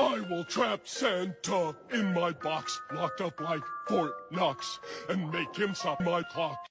I will trap Santa in my box, locked up like Fort Knox, and make him stop my clock.